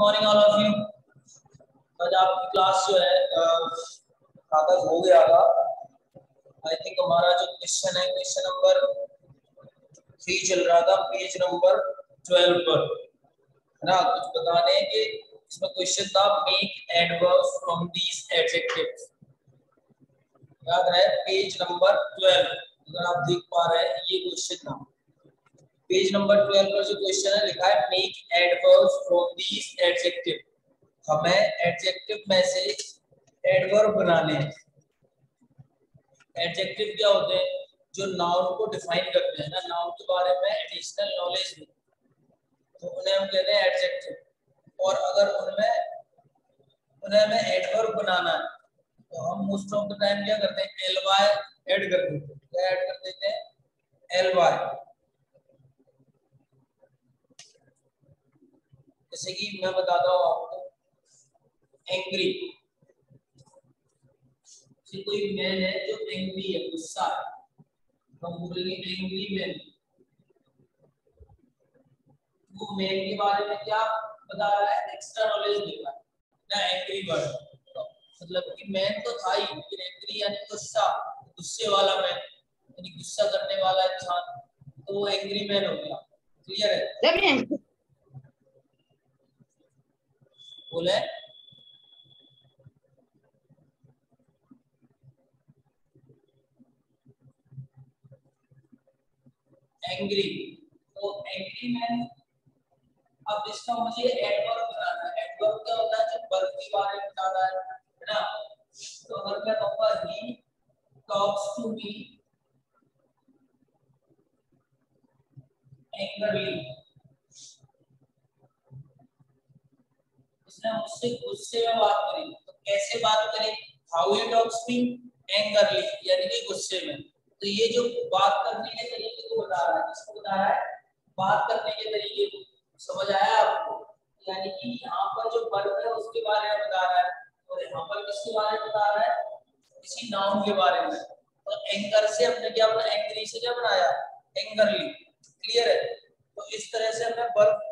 Morning all of you आज आपकी class जो है कागज़ हो गया था। आई थिंक हमारा जो क्वेश्चन है क्वेश्चन नंबर थ्री चल रहा था पेज नंबर ट्वेल्व पर। है ना? कुछ बताने कि, इसमें क्वेश्चन था make adverbs from these adjectives याद रहे पेज नंबर ट्वेल्व अगर आप देख पा रहे हैं, ये क्वेश्चन था। पेज नंबर 12 पर जो क्वेश्चन है, लिखा है make adverbs from these adjective हमें एडजेक्टिव में से एडवर्ब बनाने हैं। एडजेक्टिव क्या होते हैं? जो नाउन को डिफाइन करते हैं ना नाउन के बारे में एडिशनल नॉलेज तो उन्हें हम कहते हैं एडजेक्टिव और अगर उनमें, उन्हें हमें एडवर्ब बनाना है तो हम मोस्ट ऑफ़ द टाइम क्या करते हैं? एल वाई एड कर देते हैं। क्या ऐड कर देते हैं? एल वाई जैसे कि मैं बताता हूँ आपको एंग्री कोई मैन है जो एंग्री है, गुस्सा है, हम बोलेंगे एंग्री मैन वो मैन के बारे में क्या बता रहा है? एक्स्ट्रा नॉलेज दे रहा है. ना एंग्री वर्ड मतलब कि मैन तो था ही, लेकिन एंग्री यानी गुस्सा. गुस्से वाला मैन यानी गुस्सा करने वाला इंसान. तो वो एंग्री मैन हो गया. क्लियर है? बोले एंग्री तो एंग्री मैन अब इसका मुझे एडवर्ब बनाना है। एडवर्ब क्या होता है जो वर्ब के बारे में बताता है है ना? तो अगर मैं कहूँगा he talks to me angrily उसने मुझसे गुस्से में बात करी। तो कैसे बात करी? How he talks me angrily यानी कि गुस्से में। तो ये जो बात करने के तरीके को बता रहा है, किसको बता रहा है? बात करने के तरीके को। समझ आया आपको? यानी कि यहाँ पर जो वर्ब है, उसके बारे में बता रहा है। और यहाँ पर किसके बारे में बता रहा है? किसी नाउन के बारे में। तो एंगर से हमने क्या बना एंग्री से क्या बनाया? एंगरली क्लियर है? तो इस तरह से हमें वर्ब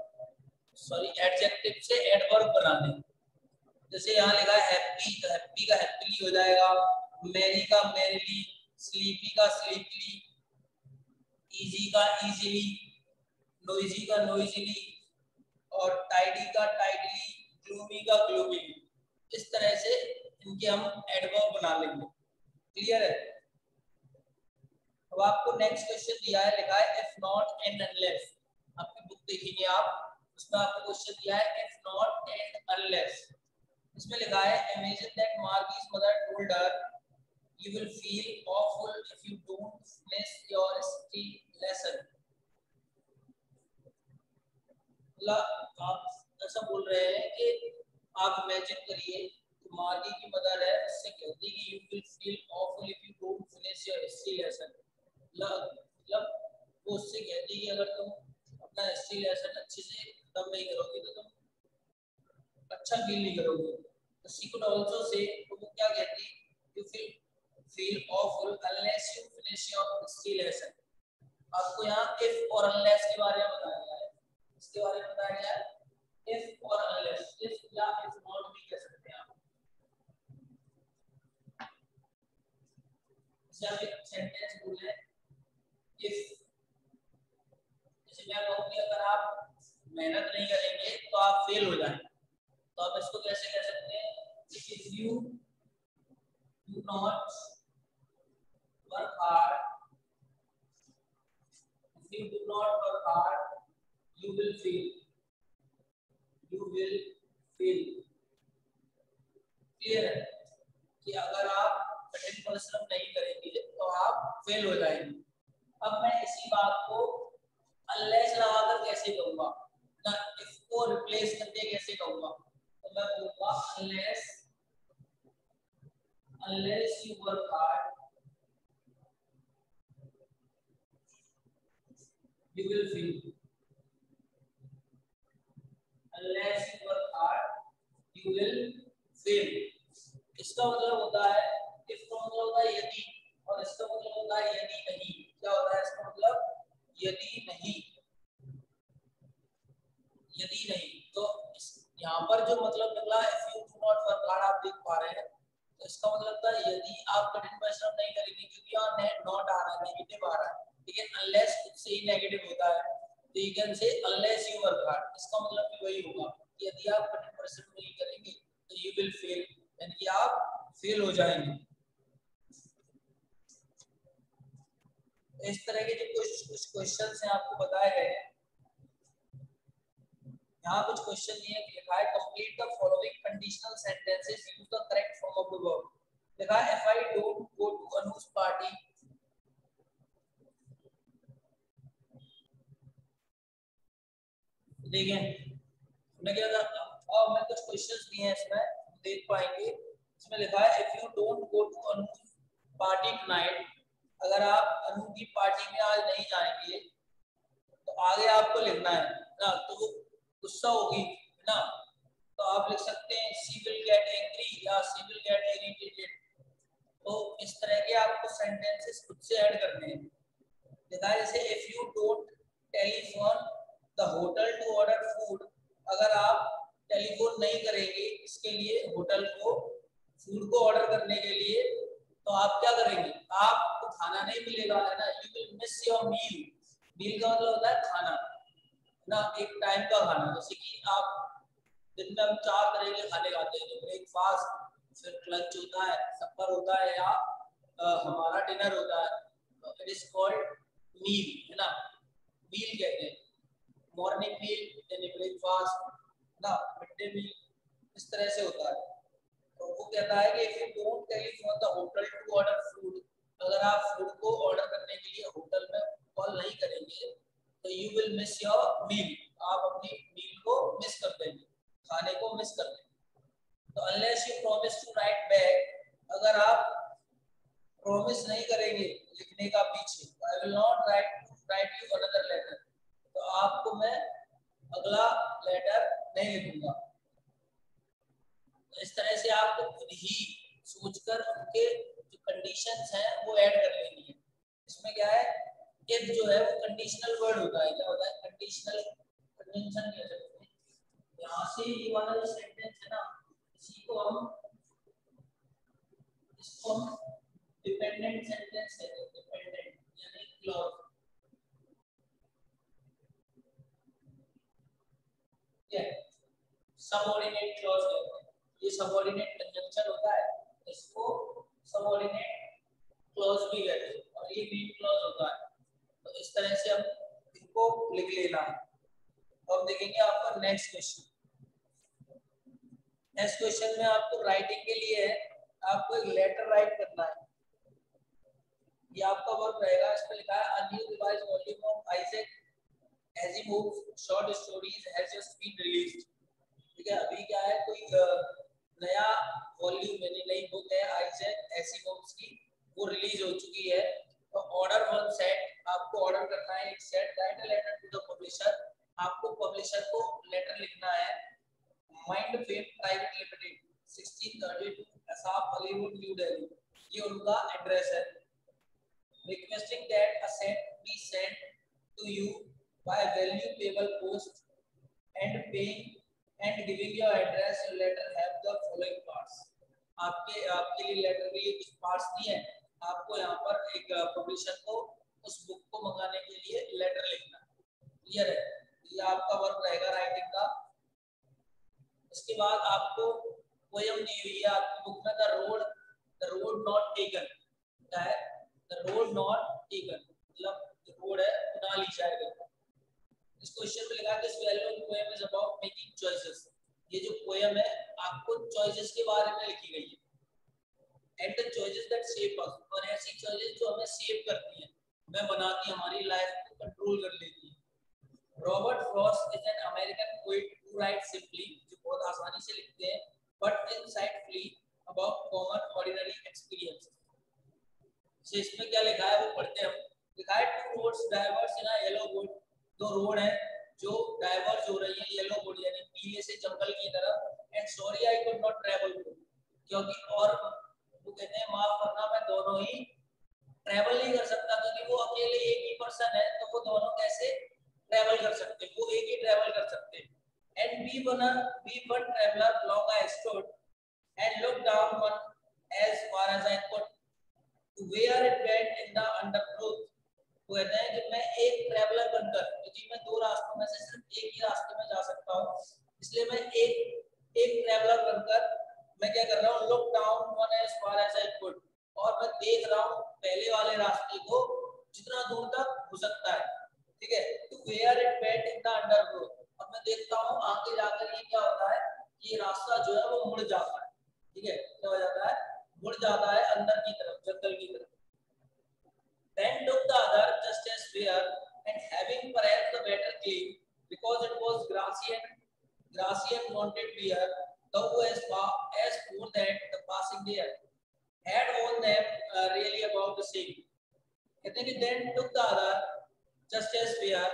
सॉरी एडजेक्टिव से एडवर्ब बना दें। जैसे यहाँ लिखा है हैप्पी तो हैप्पी का हैप्पीली हो जाएगा। मैरी का मैरीली स्लीपी का स्लीपली इजी का इजीली नोइजी का नोइजीली और टाइडी का टाइडली ग्लूमी का ग्लूमीली इस तरह से इनके हम एडवर्ब बना लेंगे। क्लियर है? अब आपको नेक्स्ट क्वेश्चन दिया है, लिखा है इफ़ नॉट एंड अनलेस आपकी बुक देखेंगे आप। उसमें आपको क्वेश्चन दिया है इफ़ नॉट एंड अनलेस इसमें लिखा है imagine that Margie's mother told her you will feel awful if you don't finish your history lesson. मतलब आप ऐसा बोल रहे हैं कि आप इमेजिन करिए कि मार्गी की मदर है, उससे कहती कि you will feel awful if you don't finish your history lesson मतलब वो उससे कहती कि अगर तुम अपना हिस्ट्री लेसन नहीं करोगे तो तुम अच्छा फील नहीं करोगे। तो शी कुड आल्सो से तो वो क्या कहती you feel feel awful unless you finish your skill lesson आपको यहाँ इफ़ और अनलेस के बारे में बताया गया है इसके बारे में बताया गया है if और unless if या if not भी कह सकते हैं आप जैसे आप एक सेंटेंस बोले if जैसे मैं कहूँगी अगर आप मेहनत नहीं करेंगे तो आप फेल हो जाएँगे तो आप इसको कैसे कह सकते हैं? If you do not work hard. If you do not work hard, you will fail. You will fail. Clear कि अगर आप कठिन परिश्रम नहीं करेंगे तो आप फेल हो जाएँगे। अब मैं इसी बात को अनलेस लगाकर कैसे कहूँगा? ना इफ़ को रिप्लेस करके कैसे कहूँगा? तो मैं बोलूँगा unless unless you work hard you will fail. Unless you work hard, you will fail. इसका मतलब होता है if का मतलब होता है यदि और इसका मतलब होता है यदि नहीं क्या होता है इसका मतलब यदि नहीं यदि नहीं तो यहाँ पर जो मतलब निकला if you do not work hard आप देख पा रहे हैं। तो इसका मतलब था, यदि आप कठिन परिश्रम नहीं करेंगे, क्योंकि यहाँ नॉट आ रहा है नेगेटिव आ रहा है। ठीक है अनलेस खुद से ही नेगेटिव होता है तो you can say unless you work hard इसका मतलब भी वही होगा यदि आप कठिन परिश्रम नहीं करेंगे तो यू विल फेल यानी कि आप फेल हो जाएँगे। इस तरह के जो कुछ कुछ क्वेश्चंस हैं, आपको बताए गए हैं। यहाँ कुछ क्वेश्चन दिए लिखा है complete the following conditional sentences use the correct form of the verb लिखा है if I don't go to Anuj party देखिए, हमने क्या था? और मैं कुछ क्वेश्चंस दिए हैं इसमें देख पाएँगे। इसमें लिखा है if you don't go to Anuj party tonight अगर आप अनु की पार्टी में आज नहीं जाएँगे तो आगे आपको लिखना है। ना तो गुस्सा होगी ना? तो आप लिख सकते हैं सी विल गेट एंग्री या सी विल गेट इरिटेटेड तो इस तरह के आपको सेंटेंसेस खुद से ऐड करने हैं। देखा जैसे if you don't telephone the hotel to order food अगर आप टेलीफोन नहीं करेंगे इसके लिए होटल को फ़ूड को ऑर्डर करने के लिए तो आप क्या करेंगे? आपको खाना नहीं मिलेगा, है ना? You will miss your meal meal का मतलब होता है खाना। ना एक टाइम का खाना। जैसे कि आप दिन में हम चार तरह के खाने खाते हैं। ब्रेकफास्ट फिर लंच होता है सफ़र होता है या हमारा डिनर होता है। इट इज़ कॉल्ड मील है ना? मील कहते हैं। मॉर्निंग मील यानी ब्रेकफास्ट ना मिड डे मील इस तरह से होता है। तो वो कहता है कि if you don't telephone the hotel to order food अगर आप फ़ूड को ऑर्डर करने के लिए होटल में कॉल नहीं करेंगे तो you will miss your meal आप अपनी मील को मिस कर देंगे। खाने को मिस कर देंगे। तो unless you promise to write back अगर आप प्रॉमिस नहीं करेंगे लिखने का पीछे I will not write write you another letter तो आपको मैं अगला लेटर नहीं लिखूँगा। तो इस तरह से आपको खुद ही सोचकर उनके जो कंडीशंस हैं, वो ऐड कर लेनी है। इसमें क्या है? इफ़ जो है वो कंडीशनल वर्ड होता है क्या होता है? कंडीशनल कंजंक्शन कह सकते हैं यहाँ से ये वाला जो सेंटेंस है ना, इसी को हम, इसको हम डिपेंडेंट सेंटेंस कहते हैं डिपेंडेंट यानी क्लॉज सबऑर्डिनेट क्लॉज कहते हैं। ये सबऑर्डिनेट कंजंक्शन होता है, इसको सबऑर्डिनेट क्लॉज भी कहते हैं, और ये मेन क्लॉज होता है। इस तरह से हम इनको लिख लेना है। अब देखेंगे आपका नेक्स्ट क्वेश्चन नेक्स्ट क्वेश्चन में आपको राइटिंग के लिए है, आपको एक लेटर राइट करना है। ये आपका वर्क रहेगा, इसमें लिखा है a new revise volume of Isaac Asimov short stories has just been released ठीक है, अभी क्या है, कोई नया वॉल्यूम यानी नई बुक है आइजैक एजिमोव की, वो रिलीज़ हो चुकी है। तो ऑर्डर वन सेट आपको ऑर्डर करना है एक set write letter to the publisher आपको पब्लिशर को लेटर लिखना है Mind Fame Private Limited 1632 Asaf Bollywood new Delhi ये उनका एड्रेस है। Requesting that a set be sent to you by valuable post and paying and giving your address your letter, have the following parts. आपके आपके लिए letter के लिए कुछ parts दिए हैं। आपको यहाँ पर एक पब्लिशर को, उस बुक को मंगाने के लिए लेटर लिखना। क्लियर है? ये आपका वर्क रहेगा राइटिंग का। उसके बाद आपको पोयम दी हुई है आपकी बुक में the road the road not taken क्या है? द रोड नॉट टेकन मतलब रोड है, ना ली जाएगा। इस क्वेश्चन में लिखा this value poem is about making choices ये जो पोयम है, आपको चॉइसेस के बारे में लिखी गई है। And the choices that shape us और ऐसी चॉइसेस जो हमें शेप करती हैं। हमें बनाती हमारी लाइफ को कंट्रोल कर लेती हैं। Robert Frost is an American poet who write simply जो बहुत आसानी से लिखते हैं but insightfully about common ordinary experience से इसमें क्या लिखा है? वो पढ़ते हैं लिखा है two roads diverged in a yellow board दो रोड है, जो डाइवर्ज हो रही है येलो बोर्ड यानी पीले से जंगल की तरफ़ and sorry I could not travel क्योंकि और कहते हैं, माफ़ करना, मैं दोनों ही ट्रेवल नहीं कर सकता, क्योंकि वो अकेले एक ही पर्सन है तो वो दोनों कैसे ट्रेवल कर सकते वो एक ही ट्रेवल कर सकते and we one we one traveler long I stood and looked down one as far as I could to where it went in the undergrowth वो कहते हैं कि मैं एक ट्रैवलर बनकर, क्योंकि मैं दो रास्तों में से सिर्फ़ एक ही रास्ते में जा सकता हूँ, इसलिए मैं एक एक ट्रैवलर बनकर मैं क्या कर रहा हूँ? Look down one as far as I could और मैं देख रहा हूँ पहले वाले रास्ते को जितना दूर तक हो सकता है। ठीक है? तो where it bent in the undergrowth अब मैं देखता हूँ आगे जाकर ये क्या होता है? ये रास्ता जो है वो मुड़ जाता है। ठीक है? क्या हो जाता है? मुड़ जाता है अंदर की तरफ़, जंगल की तरफ़। Then took the other just as fair and having perhaps the better claim, because it was grassy and grassy and wanted beer though as far as that the passing there had on them uh, really about the same. कहते हैं then took the other just as fair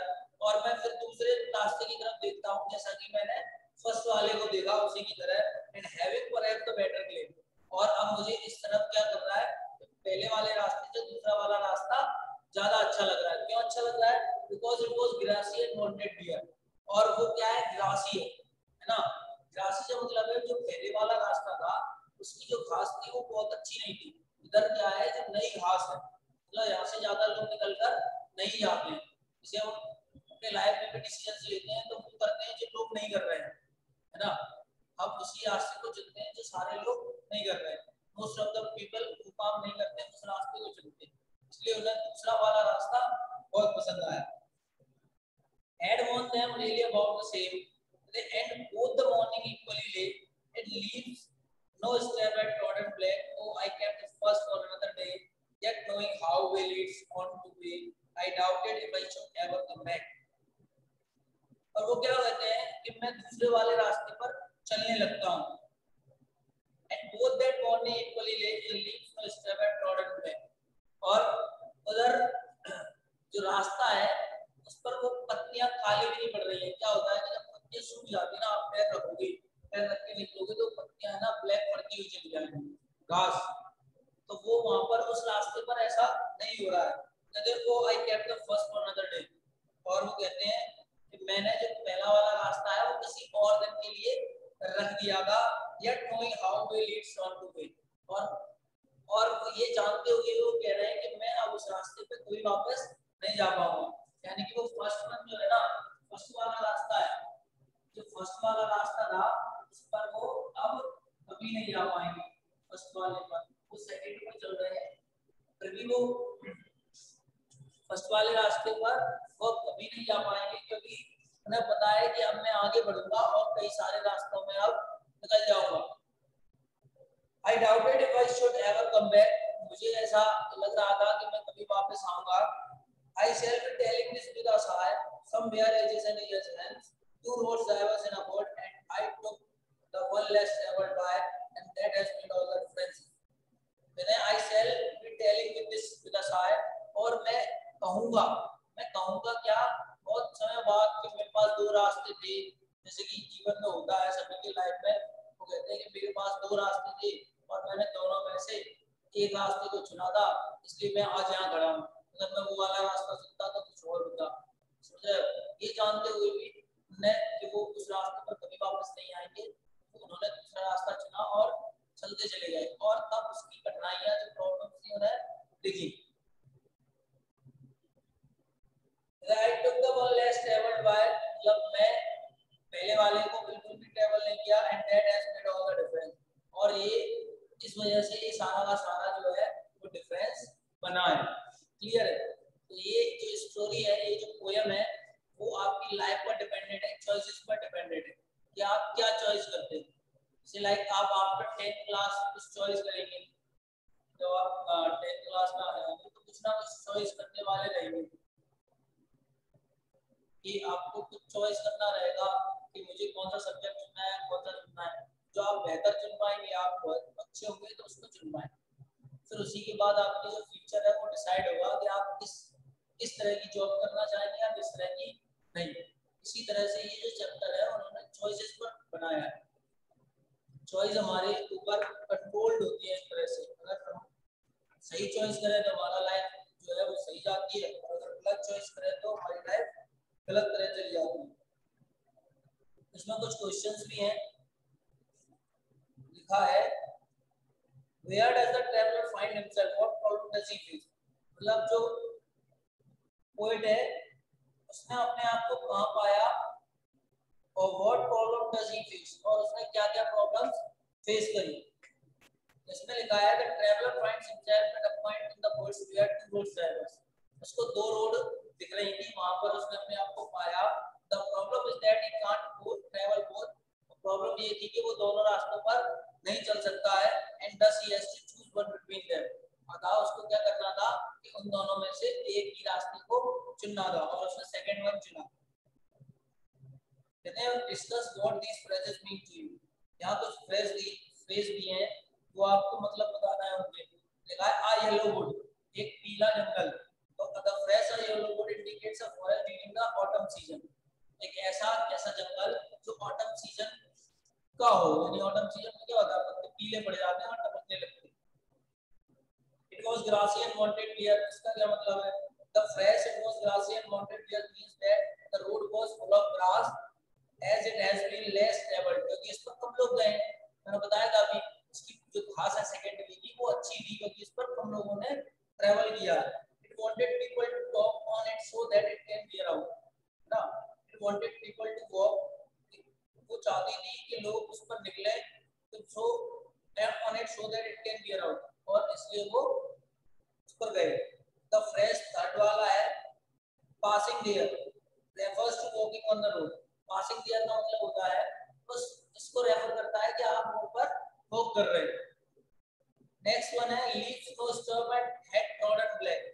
और मैं फिर दूसरे रास्ते की तरफ़ देखता हूँ जैसा कि मैंने फ़र्स्ट वाले को देखा उसी की तरह. And having perhaps the better claim और अब मुझे इस तरफ़ क्या कर रहा है? पहले वाले रास्ते से दूसरा वाला रास्ता ज़्यादा अच्छा लग रहा है. क्यों अच्छा लग रहा है? Because it was grassy and wanted wear और वो क्या है? ग्रासी है. है ना? ग्रासी का मतलब है जो पहले वाला रास्ता था, उसकी जो घास थी वो बहुत अच्छी नहीं थी। इधर क्या है, जो नई घास है मतलब यहाँ से ज़्यादा लोग निकलकर नहीं जाते हैं। इसे हम अपने लाइफ में भी डिसीज़न लेते हैं तो वो करते हैं जो लोग नहीं कर रहे हैं, है ना? हम उसी रास्ते को चुनते हैं जो सारे लोग नहीं कर रहे हैं। मोस्ट ऑफ़ द पीपल वो काम नहीं करते, उस रास्ते को चुनते हैं। इसलिए उन्हें दूसरा वाला रास्ता बहुत पसंद आया। Had won them really about the same. They end both the morning equally late it leaves no step at trodden black oh i kept it first for another day yet knowing how well it's on to be i doubted if i should ever come back और वो क्या कहते हैं कि मैं दूसरे वाले रास्ते पर चलने लगता हूँ and both that morning equally late the leaves no step at trodden black और उधर जो रास्ता है के निकलोगे तो पत्तियाँ ना ब्लैक पड़ती हुई चली जाएँगी घास। तो वो वहाँ पर उस रास्ते पर ऐसा नहीं हो रहा है। देखो I kept the first for another day और वो कहते हैं कि मैंने जो पहला वाला रास्ता है वो किसी और दिन के लिए रख दिया था, yet knowing how way leads on to way और और ये जानते हुए वो कह रहे हैं कि मैं अब उस रास्ते पे कोई वापस नहीं जा पाऊँगा। यानी कि वो फ़र्स्ट वन जो है ना फ़र्स्ट वाला रास्ता है। जो फ़र्स्ट वाला रास्ता था पर वो अब कभी नहीं जा पाएँगे फ़र्स्ट वाले पर वो सेकंड पर चल रहे हैं, फिर भी वो फ़र्स्ट वाले रास्ते पर वो कभी नहीं जा पाएँगे क्योंकि उन्हें पता है कि अब मैं आगे बढ़ूँगा और कई सारे रास्तों में अब निकल जाऊँगा I doubted if I should ever come back. मुझे ऐसा लग रहा था कि मैं कभी वापस आऊँगा telling this with a sigh. Some bare edges and years hence. Two roads I was in a boat and I took the one less traveled by and that has made all the difference. मैंने I shall be telling with this with a sigh और मैं कहूँगा मैं कहूँगा क्या, बहुत समय बाद कि मेरे पास दो रास्ते थे, जैसे कि जीवन में होता है सभी के लाइफ में, वो कहते हैं कि मेरे पास दो रास्ते थे, और मैंने दोनों में से एक रास्ते को चुना था, इसलिए मैं आज यहाँ खड़ा हूँ अगर मैं वो वाला रास्ता पोयम है, वो आपकी लाइफ पर डिपेंडेंट है चॉइसेस पर डिपेंडेंट है। कि आप क्या चॉइस करते हैं? जैसे लाइक आप आफ्टर टेंथ क्लास कुछ चॉइस करेंगे। जब आप टेंथ क्लास में आ जाएँगे तो कुछ ना कुछ चॉइस करने वाले रहेंगे। कि आपको कुछ चॉइस करना रहेगा कि मुझे कौन सा सब्जेक्ट चुनना है, कौन सा चुनना है। जो आप बेहतर चुन पाएँगे, आप बहुत अच्छे होंगे तो उसको चुन पाए फिर उसी के बाद आपकी जो फ्यूचर है, वो डिसाइड होगा कि आप किस किस तरह की जॉब करना चाहेंगे या किस तरह की नहीं। इसी तरह से ये जो चैप्टर है, उन्होंने चॉइसेस पर बनाया है। चॉइस हमारे ऊपर कंट्रोल्ड होती है एक तरह से। अगर हम सही चॉइस करें तो हमारा लाइफ जो है वो सही जाती है, और अगर गलत चॉइस करें तो हमारी लाइफ गलत तरह चली जाती है। इसमें कुछ क्वेश्चंस भी हैं। लिखा है, where does the traveler find himself? What problem does he face मतलब जो पोएट है, उसने अपने आप को कहाँ पाया? और what problem does he face और उसने क्या क्या प्रॉब्लम्स फेस करी? इसमें लिखा है the traveller finds himself at a point in the world where two roads travels उसको दो रोड दिख रही थी, वहाँ पर उसने अपने आप को पाया। The problem is that he can't go travel both problem ये थी कि वो दोनों रास्तों पर नहीं चल सकता है and thus he has to choose one between them अतः उसको क्या करना था कि उन दोनों में से एक ही रास्ते को चुनना था और उसने सेकंड वन चुना कहते हैं discuss what these phrases mean to you यहाँ कुछ फ्रेज दी फ्रेज दिए हैं वो आपको मतलब बताना है उनके लिखा है आ येलो वुड एक पीला जंगल तो the phrase a yellow wood indicates a forest during the autumn season एक ऐसा ऐसा जंगल जो ऑटम सीज़न का हो यानी ऑटम सीज़न में क्या होता है पत्ते पीले पड़ जाते हैं और टपकने लगते हैं it was grassy and wanted wear इसका क्या मतलब है the phrase it was grassy and wanted wear means that the road grass as it has been less travelled क्योंकि इस पर कम लोग गए, मैंने बताया था अभी, इसकी जो घास है सेकेंडरी की, वो अच्छी थी, क्योंकि इस पर कम लोगों ने ट्रैवल किया। It wanted people to talk on it so that it can be around ना? It wanted people to walk वो चाहती थी कि लोग उस पर निकले तो so tap on it so that it can be around और इसलिए वो उस पर गए। द फ्रेश थर्ड वाला है passing there refers to walking on the road passing there का मतलब होता है बस इसको रेफर करता है कि आप रोड पर वॉक कर रहे हैं। नेक्स्ट वन है leaves no step and had product black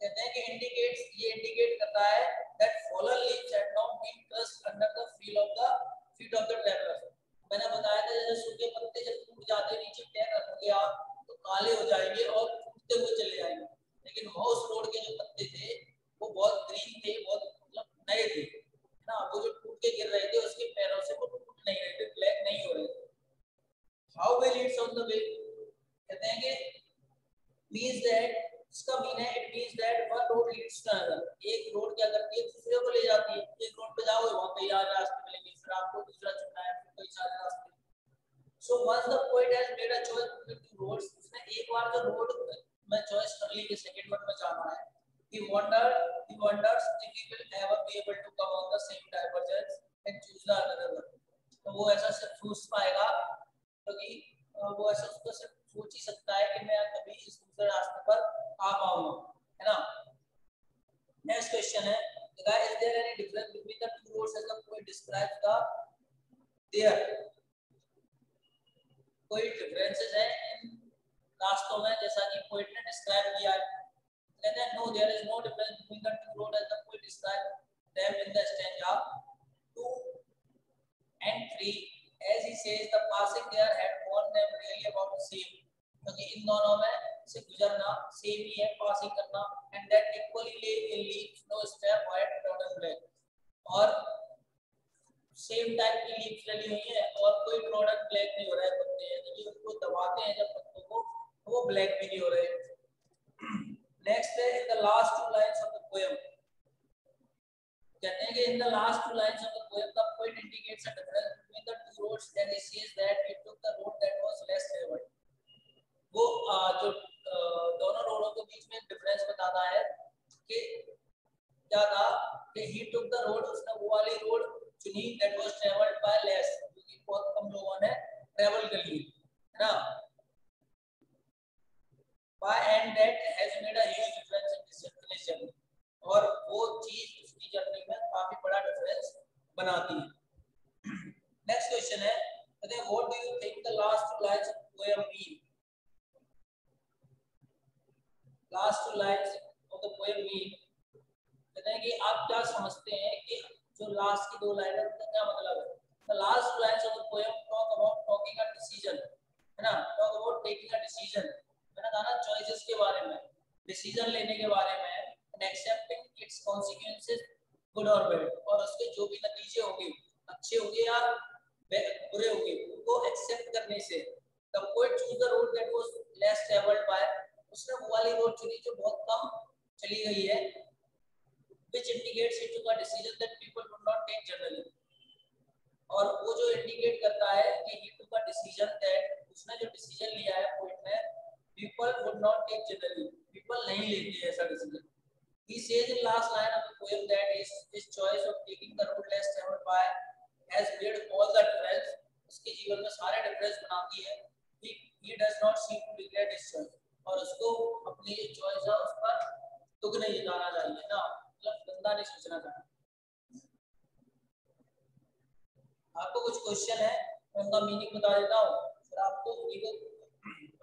कहते हैं कि इंडिकेट्स ये इंडिकेट करता है that fallen leaves had not been crushed under the feel of the feet of the traveller मैंने बताया था जैसे सूखे पत्ते जब टूट जाते नीचे पैर रखोगे आप तो काले हो जाएँगे और टूटते हुए चले जाएँगे लेकिन हाउस रोड के जो पत्ते थे वो बहुत ग्रीन थे बहुत मतलब नए थे ना वो जो टूट के गिर रहे थे उसके पैरों से वो टूट नहीं रहे थे ब्लैक नहीं हो रहे थे how will it's on the way कहते हैं कि मींस दैट इसका मीन है it means that one road leads to another एक रोड क्या करती है दूसरे को ले जाती है एक रोड पे जाओगे वहाँ पे यार रास्ते मिलेंगे फिर आपको दूसरा चुनना है फिर कई सारे रास्ते so once the poet has made a choice between two road उसने एक बार तो जो रोड मैं चॉइस कर ली कि सेकंड वन में जाना है। कि wonder he wonders if he will ever be able to come on the same divergence and choose the other one तो वो ऐसा सिर्फ़ सोच पाएगा, क्योंकि तो वो ऐसा उसको सिर्फ़ सोच ही सकता है कि मैं कभी इस दूसरे रास्ते पर आ पाऊँगा। है ना? नेक्स्ट क्वेश्चन है। Guys there any difference between the two roads as the poet describes the there कोई डिफरेंसेस है रास्तों में? जैसा कि पोएट ने डिस्क्राइब किया है कहते हैं no there is no difference between the two road as the poet describe them in the stanza 2 and 3 as he says, the passing there had warned them really about the same. क्योंकि इन दोनों में से गुजरना same ही है passing करना and that equally lay in leaves no step white total black और same type की लीव्स डली हुई है और कोई प्रोडक्ट ब्लैक नहीं हो रहा है पत्ते यानी कि उनको दबाते हैं जब पत्तों को, वो ब्लैक भी नहीं हो रहे। नेक्स्ट है in the last two lines of the poem कहते हैं कि in the last two lines of the poem the poet indicates a difference between the two roads then he says that he took the road that was less favoured वो जो दोनों रोडों के बीच में difference बताता है कि, क्या था कि ही टुक द रोड उसने वो वाली रोड चुनी that was travelled by less क्योंकि बहुत कम लोगों ने ट्रैवल कर ली, है ना? By and that has made a huge difference in this journey और वो चीज़ उसकी जर्नी में काफ़ी बड़ा डिफरेंस बनाती है। नेक्स्ट क्वेश्चन है कहते what do you think the last two of poem mean last two lines of the poem mean कहते हैं कि आप क्या समझते हैं कि जो लास्ट की दो लाइन है, उनका क्या मतलब है? The last two lines of the poem talk about talking a decision है ना? Talk about taking a decision कहा ना चॉइसेस के बारे में डिसीज़न लेने के बारे में and accepting its consequences good और बैड और उसके जो भी नतीजे होंगे, अच्छे होंगे या बुरे होंगे, उनको एक्सेप्ट करने से the poet choose the road that was less travelled by उसने वो वाली रोड चुनी जो बहुत कम चली गई है which indicates he took a decision that people would not take generally और वो जो इंडिकेट करता है कि he took a decision that उसने जो डिसीज़न लिया है पॉइंट में people would not take generally people नहीं लेते ऐसा decision he says in last line of the poem that is his choice of taking the road less traveled by has made all the difference उसके जीवन में सारे difference बनाती है he he does not seem to regret his choice और उसको अपनी जो चॉइस है उस पर दुख नहीं जताना चाहिए ना गंदा नहीं सोचना चाहिए आपको कुछ क्वेश्चन है, मैं उनका मीनिंग बता देता हूँ। फिर आपको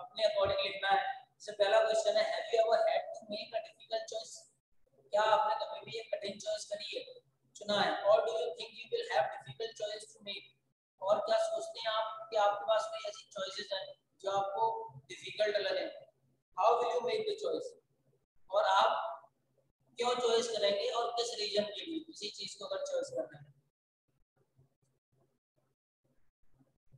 अपने अकॉर्डिंग लिखना है। जैसे पहला क्वेश्चन है have you ever had to make a difficult choice क्या आपने कभी भी एक कठिन चॉइस करी है? चुना है। और do you think you will have difficult choice to make और क्या सोचते हैं आप कि आपके पास कोई ऐसी चॉइसेस हैं जो आपको डिफ़िकल्ट लगे how will you make the choice और आप क्यों चॉइस करेंगे और किस रीजन के लिए, किसी चीज़ को अगर चॉइस करना है।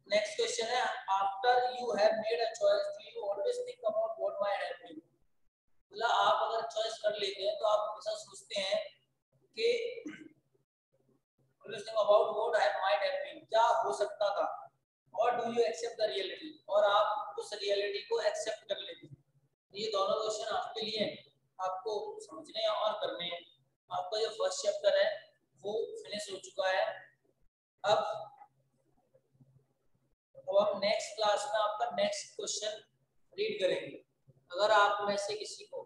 नेक्स्ट क्वेश्चन है after you have made a choice do you always think about what might have been मतलब आप अगर चॉइस कर लेते हैं तो आप हमेशा सोचते हैं कि always think about what I might have been क्या हो सकता था? और do you accept the reality और आप उस रियलिटी को एक्सेप्ट कर लेते हैं। ये दोनों क्वेश्चन आपके लिए आपको समझने और करने। हैं आपका जो फ़र्स्ट चैप्टर है, वो फिनिश हो चुका है। अब अब हम नेक्स्ट क्लास में आपका नेक्स्ट क्वेश्चन रीड करेंगे। अगर आप में से किसी को